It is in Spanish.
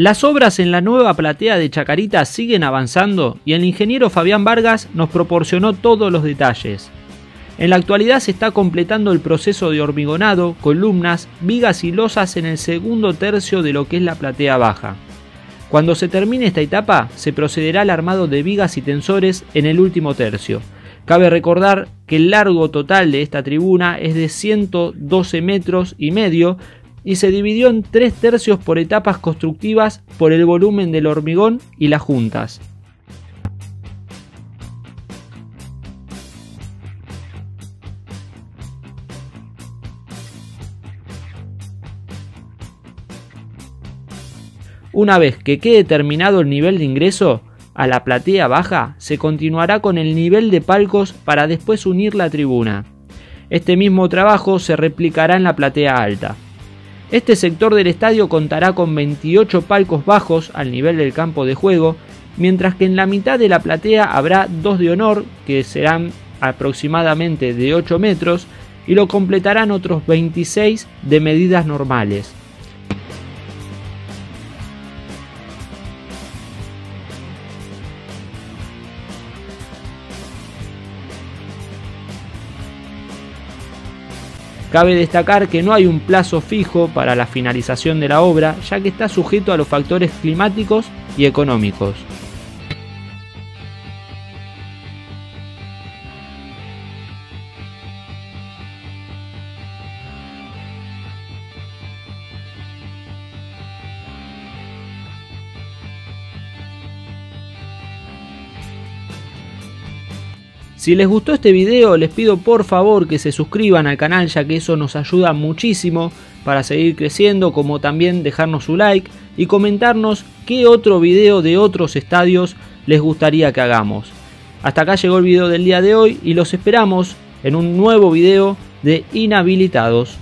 Las obras en la nueva platea de Chacarita siguen avanzando y el ingeniero Fabián Vargas nos proporcionó todos los detalles. En la actualidad se está completando el proceso de hormigonado, columnas, vigas y losas en el segundo tercio de lo que es la platea baja. Cuando se termine esta etapa, se procederá al armado de vigas y tensores en el último tercio. Cabe recordar que el largo total de esta tribuna es de 112 metros y medio, y se dividió en tres tercios por etapas constructivas por el volumen del hormigón y las juntas. Una vez que quede terminado el nivel de ingreso, a la platea baja se continuará con el nivel de palcos para después unir la tribuna. Este mismo trabajo se replicará en la platea alta. Este sector del estadio contará con 28 palcos bajos al nivel del campo de juego, mientras que en la mitad de la platea habrá dos de honor, que serán aproximadamente de 8 metros, y lo completarán otros 26 de medidas normales. Cabe destacar que no hay un plazo fijo para la finalización de la obra, ya que está sujeto a los factores climáticos y económicos. Si les gustó este video les pido por favor que se suscriban al canal ya que eso nos ayuda muchísimo para seguir creciendo como también dejarnos su like y comentarnos qué otro video de otros estadios les gustaría que hagamos. Hasta acá llegó el video del día de hoy y los esperamos en un nuevo video de inhabilitados.